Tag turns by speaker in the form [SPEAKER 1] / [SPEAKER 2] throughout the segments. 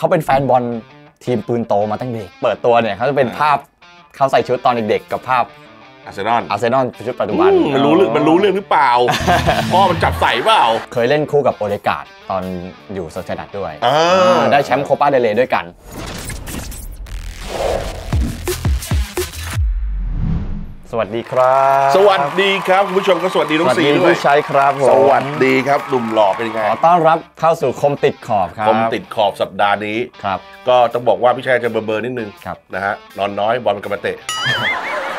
[SPEAKER 1] เขาเป็นแฟนบอลทีมปืนโตมาตั้งเด็ก เปิดตัวเนี่ยเขาจะเป็นภาพเขาใส่ชุดตอนเด็กๆ กับภาพ
[SPEAKER 2] อาร์เซนอล
[SPEAKER 1] อาร์เซนอลชุดปัจจุบัน
[SPEAKER 2] มันรู้เรื่องมันรู้เรื่องหรือเปล่า พ่อมันจับใส่เปล่า
[SPEAKER 1] เคยเล่นคู่กับโอเดการ์ดตอนอยู่โซเซียดาดด้วย
[SPEAKER 2] อ่า
[SPEAKER 1] อ่าได้แชมป์โคปาเดลเรย์ด้วยกัน สวัสดีครับ
[SPEAKER 2] สวัสดีครับคุณผู้ชมก็สวัสดีน้องซี
[SPEAKER 1] ด้
[SPEAKER 2] วย
[SPEAKER 1] ผู้ใชัยครับผม
[SPEAKER 2] สวัสดีครับหนุ่มหล่อเป็นยังไง
[SPEAKER 1] ขอต้อนรับเข้าสู่คมติดขอบครับ
[SPEAKER 2] ผมติดขอบสัปดาห์นี้
[SPEAKER 1] ครับ
[SPEAKER 2] ก็ต้องบอกว่าพี่ชายจะเบอร์เบอร์นิดนึง
[SPEAKER 1] ครับ
[SPEAKER 2] นะฮะนอนน้อยบอลมันกลับมาเตะ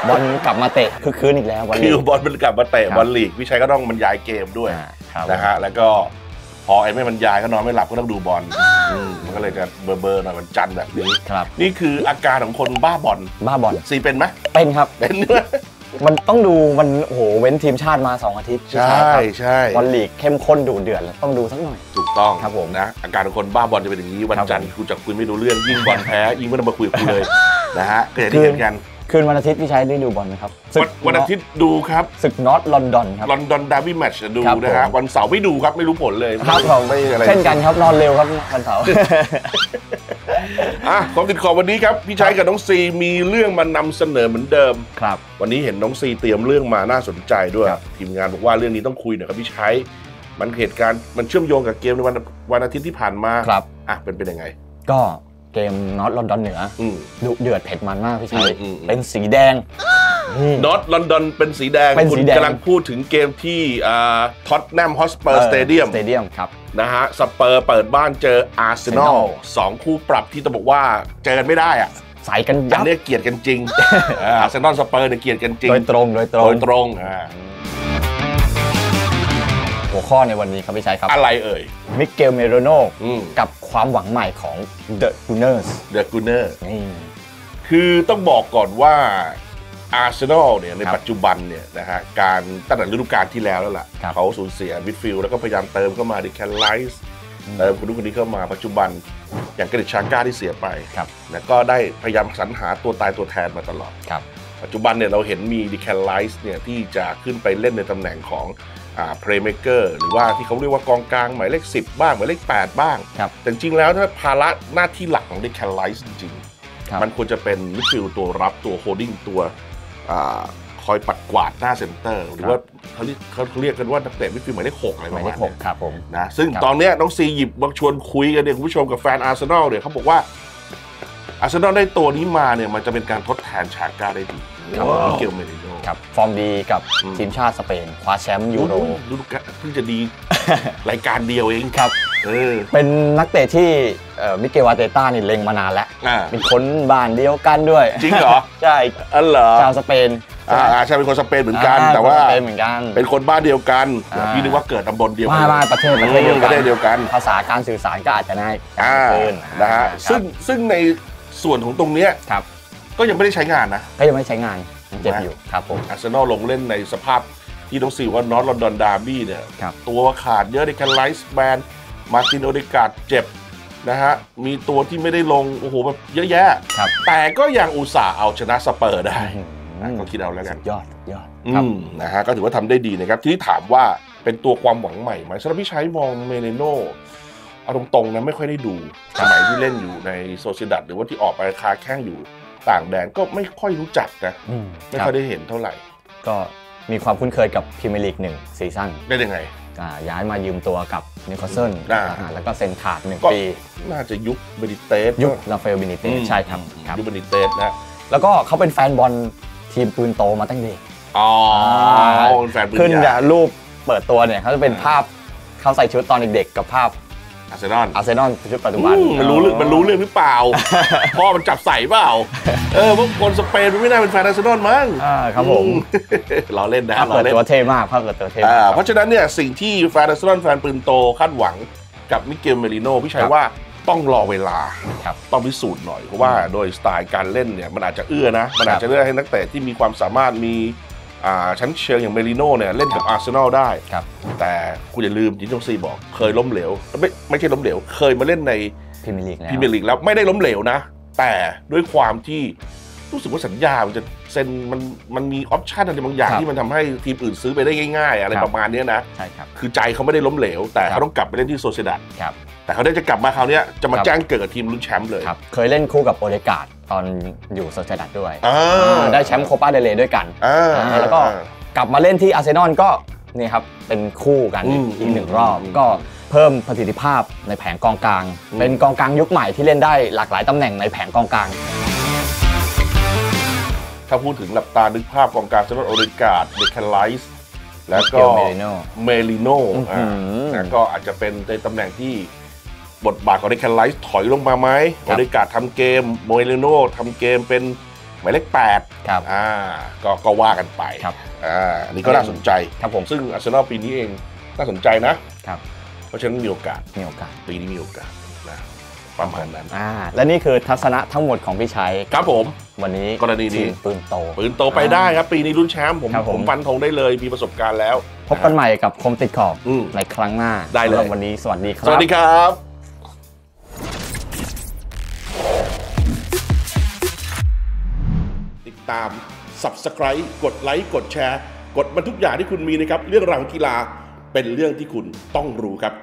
[SPEAKER 1] บอลกลับมาเตะคือคืนอีกแล้ววัน
[SPEAKER 2] คื
[SPEAKER 1] นี้
[SPEAKER 2] อบอลมันกลับมาเตะ
[SPEAKER 1] ครับ
[SPEAKER 2] บอลลีกพี่ชายก็ต้องบรรยายเกมด้วย
[SPEAKER 1] อ่าครับ
[SPEAKER 2] นะฮะแล้วก็พ อไอ้ไม่บรรยายก็นอนไม่หลับก็ต้องดูบอลอืมมันก็เลยจะเบอร์เบอร์หน่อยมันจันทร์แบบนี้
[SPEAKER 1] ครับ
[SPEAKER 2] นี่คืออาการของคนบ้าบอล
[SPEAKER 1] บ้าบอล
[SPEAKER 2] ซีเป็นไหม
[SPEAKER 1] เป็นครับ
[SPEAKER 2] เป็นด้วย
[SPEAKER 1] มันต้องดูมันโอ้โหเว้นทีมชาติมา 2 อาทิตย์พี่
[SPEAKER 2] ชั
[SPEAKER 1] ย ใช่ครับ
[SPEAKER 2] ใช่
[SPEAKER 1] บอลลีกเข้มข้นดุเดือดแล้วต้องดูสักหน่อย
[SPEAKER 2] ถูกต้อง
[SPEAKER 1] ครับผม
[SPEAKER 2] นะ อาการของคนบ้าบอลจะเป็นอย่างนี้วัน
[SPEAKER 1] ครับ
[SPEAKER 2] จันทร์
[SPEAKER 1] ผม
[SPEAKER 2] กูจะคุยไม่รู้เรื่องยิ่งบอลแพ้ยิ่งไม่ต้องมาคุยกับกูเลยนะฮะก็อย่างที่
[SPEAKER 1] คือ
[SPEAKER 2] เห็นกัน
[SPEAKER 1] คืนวันอาทิตย์พี่ชัยได้ดูบอลไหมครับศึก
[SPEAKER 2] วันวันอาทิตย์ดูครับ
[SPEAKER 1] ศึกนอร์ทลอนดอนครับ
[SPEAKER 2] ลอนดอน derby match ดู
[SPEAKER 1] ครับ
[SPEAKER 2] นะฮะ
[SPEAKER 1] ผม
[SPEAKER 2] วันเสาร์ไม่ดูครับไม่รู้ผลเลย
[SPEAKER 1] ครับผม
[SPEAKER 2] ไม่อะไร
[SPEAKER 1] เช่นกันครับนอนเร็วครับวันเสาร์
[SPEAKER 2] อะความติดขอบวันนี้ครับพี่ชัยกับน้องซีมีเรื่องมานำเสนอเหมือนเดิม
[SPEAKER 1] ครับ
[SPEAKER 2] วันนี้เห็นน้องซีเตรียมเรื่องมาน่าสนใจด้วย
[SPEAKER 1] ครับ
[SPEAKER 2] ทีมงานบอกว่าเรื่องนี้ต้องคุยหน่อยครับพี่ชัยมันเหตุการณ์มันเชื่อมโยงกับเกมในวันวันอาทิตย์ที่ผ่านมา
[SPEAKER 1] ครับ
[SPEAKER 2] อะเป็นเป็นยังไง
[SPEAKER 1] ก็ เกมนอร์ทลอนดอนเหนือ
[SPEAKER 2] อืม
[SPEAKER 1] ดุเดือดเผ็ดมันมากพี่ชัย
[SPEAKER 2] อืมอืมอืม
[SPEAKER 1] เป็นสีแดงนี่
[SPEAKER 2] นอร์ทลอนดอนเป็นสีแดง
[SPEAKER 1] เป็น
[SPEAKER 2] คุณ
[SPEAKER 1] สีแดง
[SPEAKER 2] กำลังพูดถึงเกมที่ท็อตแนมฮอตสเปอร์
[SPEAKER 1] stadium stadium ครับ
[SPEAKER 2] นะฮะสเปอร์เปิดบ้านเจออาร์เซนอล
[SPEAKER 1] Arsenal
[SPEAKER 2] สองคู่ปรับที่ต้องบอกว่าเจอกันไม่ได้อะ
[SPEAKER 1] ใส่กัน
[SPEAKER 2] อันเนี้ยเกลียดกันจริงอาร์เซนอลสเปอร์เนี่ยเกลียดกันจริง
[SPEAKER 1] โดยตรงโดยตรง
[SPEAKER 2] โดยตรงอ่า
[SPEAKER 1] หัวข้อในวันนี้ครับพี่ชัยครับ
[SPEAKER 2] อะไรเอ่ย
[SPEAKER 1] มิเกลเมริโน
[SPEAKER 2] อืม
[SPEAKER 1] กับความหวังใหม่ของ The Gunners
[SPEAKER 2] The Gooners นี่คือต้องบอกก่อนว่าอาร์เซนอลเนี่ยใน
[SPEAKER 1] ครับ
[SPEAKER 2] ปัจจุบันเนี่ยนะฮะการตั้งแต่ฤดูกาลที่แล้วแล้วล่ะ
[SPEAKER 1] ครับ
[SPEAKER 2] เขาสูญเสีย midfield แล้วก็พยายามเติมเข้ามาดีแคลนไรซ์เติมคนนู้นคนนี้เข้ามาปัจจุบันอย่างกรานิตชาก้าที่เสียไป
[SPEAKER 1] ครับ
[SPEAKER 2] แล้วก็ได้พยายามสรรหาตัวตายตัวแทนมาตลอด
[SPEAKER 1] ครับ
[SPEAKER 2] ปัจจุบันเนี่ยเราเห็นมีดีแคลนไรซ์เนี่ยที่จะขึ้นไปเล่นในตำแหน่งของอ่า playmaker หรือว่าที่เขาเรียกว่ากองกลางหมายเลข 10 บ้างหมายเลข 8 บ้าง
[SPEAKER 1] ครับ
[SPEAKER 2] แต่จริงๆแล้วถ้าภาระหน้าที่หลักของดีแคลนไรซ์จริงๆ
[SPEAKER 1] ครับ
[SPEAKER 2] มันควรจะเป็น midfield ตัวรับตัว holding ตัวอาคอยปัดกวาดหน้า center หรือว่าเขาเรียกเขาเรียกกันว่านักเตะ midfield หมายเลขหกอะไร
[SPEAKER 1] หมาย
[SPEAKER 2] ระ
[SPEAKER 1] เล
[SPEAKER 2] มาณ
[SPEAKER 1] ขห
[SPEAKER 2] เนี้ย
[SPEAKER 1] ครับผม
[SPEAKER 2] นะซึ่ง
[SPEAKER 1] ครับ
[SPEAKER 2] ตอนเนี้ยน้องซีหยิบมาชวนคุยกันเนี่ยคุณผู้ชมกับแฟนอาร์เซนอลเนี่ยเขาบอกว่าอาร์เซนอลได้ตัวนี้มาเนี่ยมันจะเป็นการทดแทนชาก้าได้ดี
[SPEAKER 1] ครับ
[SPEAKER 2] มิเกลเมริโน
[SPEAKER 1] ครับฟอร์มดีกับ
[SPEAKER 2] อืม
[SPEAKER 1] ทีมชาติสเปนคว้าแชมป์ยูโร
[SPEAKER 2] ฤดูกาลเพิ่งจะดี รายการเดียวเอง
[SPEAKER 1] ครับ
[SPEAKER 2] เออ
[SPEAKER 1] เป็นนักเตะที่เอ่อมิเกลอาร์เตต้านี่เล็งมานานแล้ว
[SPEAKER 2] อ่า
[SPEAKER 1] เป็นคนบ้านเดียวกันด้วย
[SPEAKER 2] จริงเหรอ
[SPEAKER 1] ใช่
[SPEAKER 2] อ๋อเหรอ
[SPEAKER 1] ชาวสเปน
[SPEAKER 2] อ่าอ่าใช่เป็นคนสเปนเหมือนกัน
[SPEAKER 1] อ่
[SPEAKER 2] แต่ว่า
[SPEAKER 1] คนสเปนเหมือนกัน
[SPEAKER 2] เป็นคนบ้านเดียวกัน
[SPEAKER 1] อ่า
[SPEAKER 2] พี่นึกว่าเกิดตำบลเดียวกั
[SPEAKER 1] มามาประเทศประเทศเดียว
[SPEAKER 2] ป
[SPEAKER 1] กั
[SPEAKER 2] ระเทศเดียวกัน
[SPEAKER 1] ภาษาการสื่อสารก็อาจจะง่าย
[SPEAKER 2] อ่า
[SPEAKER 1] ขึ้น
[SPEAKER 2] นะฮะ
[SPEAKER 1] ครับ
[SPEAKER 2] ซึ่งซึ่งในส่วนของตรงเนี้ย
[SPEAKER 1] ครับ
[SPEAKER 2] ก็ยังไม่ได้ใช้งานนะ
[SPEAKER 1] ก็ยังไม่ใช้งานยัง เจ็บอยู่ครับผม
[SPEAKER 2] อาร์เซนอลลงเล่นในสภาพที่ต้องถือว่า North London Derby เนี่ย
[SPEAKER 1] ครับ
[SPEAKER 2] ตัวขาดเยอะเดแคลน ไรซ์แบนมาร์ตินโอเดการ์ดเจ็บนะฮะ มีตัวที่ไม่ได้ลง โอ้โหแบบเยอะแยะ
[SPEAKER 1] ครับ
[SPEAKER 2] แต่ก็ยังอุตส่าห์เอาชนะสเปอร์ได้
[SPEAKER 1] อื
[SPEAKER 2] นะ
[SPEAKER 1] ม
[SPEAKER 2] ก็คิดเอาแล้วกัน
[SPEAKER 1] สุดยอดสุดยอด
[SPEAKER 2] อื
[SPEAKER 1] ครับ
[SPEAKER 2] มนะฮะ ก็ถือว่าทำได้ดีนะครับ ทีนี้ถามว่าเป็นตัวความหวังใหม่ไหมสำหรับพี่ชัยมองเมริโน่เอาตรงๆนะไม่ค่อยได้ดู สมัยที่เล่นอยู่ในโซเซียดัดหรือว่าที่ออกไปค้าแข้งอยู่ ต่างแดนก็ไม่ค่อยรู้จักนะ
[SPEAKER 1] อืม
[SPEAKER 2] ไม่
[SPEAKER 1] ครับ
[SPEAKER 2] ค่อยได้เห็นเท่าไหร่
[SPEAKER 1] ก็มีความคุ้นเคยกับพรีเมียร์ลีกหนึ่ง season
[SPEAKER 2] ได้ยังไง
[SPEAKER 1] อ่าย้ายมายืมตัวกับนิวคาสเซิล
[SPEAKER 2] อ่า
[SPEAKER 1] อ่าแล้วก็เซ็นขาดหนึ่ง
[SPEAKER 2] ก็
[SPEAKER 1] ปี
[SPEAKER 2] น่าจะยุคเบนิเตส
[SPEAKER 1] ยุคราฟาเอลเบนิเต
[SPEAKER 2] ซ
[SPEAKER 1] อื
[SPEAKER 2] ม
[SPEAKER 1] ใช่ครับครับ
[SPEAKER 2] ยุคเบนิเตซนะ
[SPEAKER 1] แล้วก็เขาเป็นแฟนบอลทีมปืนโตมาตั้งเด็ก
[SPEAKER 2] อ๋อ
[SPEAKER 1] อ่า
[SPEAKER 2] เป็นแฟนปืน
[SPEAKER 1] ขึ้น
[SPEAKER 2] ใหญ่
[SPEAKER 1] จารูปเปิดตัวเนี่ยเขาจะเป็นภาพเขาใส่ชุดตอนเด็กๆกับภาพ
[SPEAKER 2] อาร์เซนอล
[SPEAKER 1] อาร์เซนอลชุดปัจจุบัน
[SPEAKER 2] อืมมันรู้เรื่องมันรู้เรื่องหรือเปล่า พ่อมันจับใส่เปล่า เออพวกคนสเปนมันไม่น่าเป็นแฟนอาร์เซนอลมั้ง
[SPEAKER 1] อ่าครับผม
[SPEAKER 2] อืเราเล่นนะ
[SPEAKER 1] ภาพ
[SPEAKER 2] เรา
[SPEAKER 1] เปิด
[SPEAKER 2] เล่น
[SPEAKER 1] ตัวเท่มากภาพเปิดตัวเท่
[SPEAKER 2] อ่ามา
[SPEAKER 1] ก
[SPEAKER 2] เพราะฉะนั้นเนี่ยสิ่งที่แฟนอาร์เซนอลแฟนปืนโตคาดหวังกับมิเกลเมริโน่พี่ชัย
[SPEAKER 1] ครับ
[SPEAKER 2] ว่าต้องรอเวลา
[SPEAKER 1] ครับ
[SPEAKER 2] ต้องพิสูจน์หน่อยเพราะว่าโดยสไตล์การเล่นเนี่ยมันอาจจะเอื้อนะ มันอาจจะเลือกให้นักเตะที่มีความสามารถมีอ่า ชั้นเชิงอย่างเมริโน่เนี่ยเล่นกับอาร์เซนอลได้
[SPEAKER 1] ครับ
[SPEAKER 2] แต่คุณอย่าลืมที่จงซีบอกเคยล้มเหลว ไม่ไม่ใช่ล้มเหลว เคยมาเล่นใน
[SPEAKER 1] พรีเมียร์ลีกแล้ว
[SPEAKER 2] พรีเมียร์ลีกแล้วไม่ได้ล้มเหลวนะ แต่ด้วยความที่รู้สึกว่าสัญญา มันจะเซ็นมันมันมี option อะไรบางอย่าง
[SPEAKER 1] ครับ
[SPEAKER 2] ที่มันทำให้ทีมอื่นซื้อไปได้ง่าย ๆ อะไร
[SPEAKER 1] ครับ
[SPEAKER 2] ประมาณเนี้ยนะ
[SPEAKER 1] ใช่ครับ
[SPEAKER 2] คือใจเขาไม่ได้ล้มเหลว แต่
[SPEAKER 1] ครับ
[SPEAKER 2] เขาต้องกลับไปเล่นที่โซเซดัด
[SPEAKER 1] ครับ
[SPEAKER 2] แต่เขาได้จะกลับมาคราวเนี้ยจะมา
[SPEAKER 1] ครับ
[SPEAKER 2] แจ้งเกิดกับทีมลุ้นแชมป์เลย
[SPEAKER 1] ครับเคยเล่นคู่กับโอเดกาดตอนอยู่โซเชียดัดด้วย
[SPEAKER 2] อ่า
[SPEAKER 1] อ่าได้แชมป์โคปาเดเลด้วยกัน
[SPEAKER 2] อ่า
[SPEAKER 1] อ่าแล้วก็กลับมาเล่นที่อาร์เซนอลก็นี่ครับเป็นคู่กัน
[SPEAKER 2] อืม
[SPEAKER 1] อีกหนึ่ง
[SPEAKER 2] อืม
[SPEAKER 1] รอบ
[SPEAKER 2] อืม
[SPEAKER 1] ก็เพิ่มประสิทธิภาพในแผงกองกลาง
[SPEAKER 2] อืม
[SPEAKER 1] เป็นกองกลางยุคใหม่ที่เล่นได้หลากหลายตำแหน่งในแผงกองกลาง
[SPEAKER 2] ถ้าพูดถึงหลับตานึกภาพกองกลางเช่นโอเดการ์ดเดแคลน ไรซ์แล้วก็
[SPEAKER 1] Miguel Merino
[SPEAKER 2] เมริโน่
[SPEAKER 1] อื้อหือ
[SPEAKER 2] แล้วก็อาจจะเป็นในตำแหน่งที่ บทบาทของเดแคลน ไรซ์ถอยลงมาไหม
[SPEAKER 1] ครับโอ
[SPEAKER 2] เดการ์ดทำเกมเมริโน่ทำเกมเป็นหมายเลขแปด
[SPEAKER 1] ครับ
[SPEAKER 2] อ่าก็ก็ว่ากันไป
[SPEAKER 1] ครับ
[SPEAKER 2] อ่าอันนี้ก็น่าสนใจ
[SPEAKER 1] ครับผม
[SPEAKER 2] ซึ่งอาร์เซนอลปีนี้เองน่าสนใจนะ
[SPEAKER 1] ครับ
[SPEAKER 2] เพราะฉะนั้นมีโอกาส
[SPEAKER 1] มีโอกาส
[SPEAKER 2] ปีนี้มีโอกาสนะประมาณนั้น
[SPEAKER 1] อ่าและนี่คือทัศนะทั้งหมดของพี่ชัย
[SPEAKER 2] ครับผม
[SPEAKER 1] วันนี้
[SPEAKER 2] กรณีนี้
[SPEAKER 1] ทีมปืนโต
[SPEAKER 2] ปืนโตไปได้ครับ ปีนี้รุ่นแชมป์ผม
[SPEAKER 1] ครับผม
[SPEAKER 2] ผมฟันธงได้เลยมีประสบการณ์แล้ว
[SPEAKER 1] พบกันใหม่กับคมติดขอบ
[SPEAKER 2] อืม
[SPEAKER 1] ในครั้งหน้า
[SPEAKER 2] ได้เลย
[SPEAKER 1] สำหรับวันนี้สวัสดีครับ
[SPEAKER 2] สวัสดีครับ ตาม Subscribe กดไลค์กดแชร์ กดมันทุกอย่างที่คุณมีนะครับ เรื่องราวของกีฬาเป็นเรื่องที่คุณต้องรู้ครับ